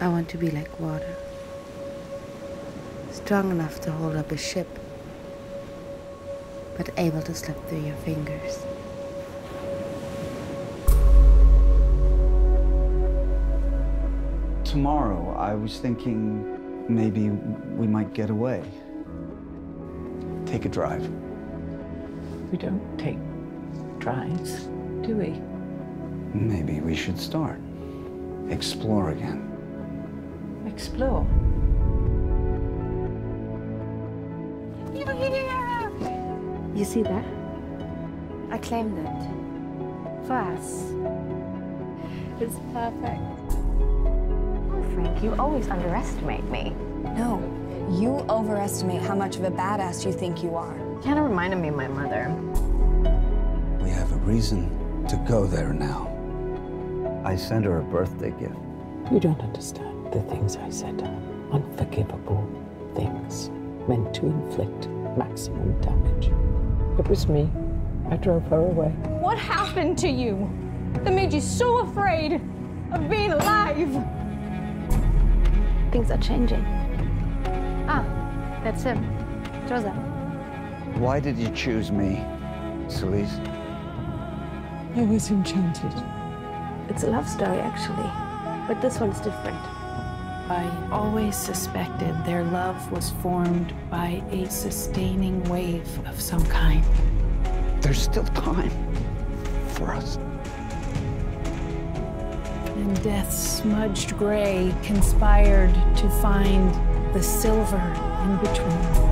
I want to be like water, strong enough to hold up a ship, but able to slip through your fingers. Tomorrow, I was thinking maybe we might get away. Take a drive. We don't take drives, do we? Maybe we should start. Explore again. Explore. You see that? I claimed it. For us. It's perfect. Oh, Frank, you always underestimate me. No, you overestimate how much of a badass you think you are. Kind of reminded me of my mother. We have a reason to go there now. I sent her a birthday gift. You don't understand the things I said. Unforgivable things meant to inflict maximum damage. It was me. I drove her away. What happened to you that made you so afraid of being alive? Things are changing. Ah, that's him. Joseph. Why did you choose me, Celice? I was enchanted. It's a love story, actually. But this one's different. I always suspected their love was formed by a sustaining wave of some kind. There's still time for us. And death's smudged gray conspired to find the silver in between.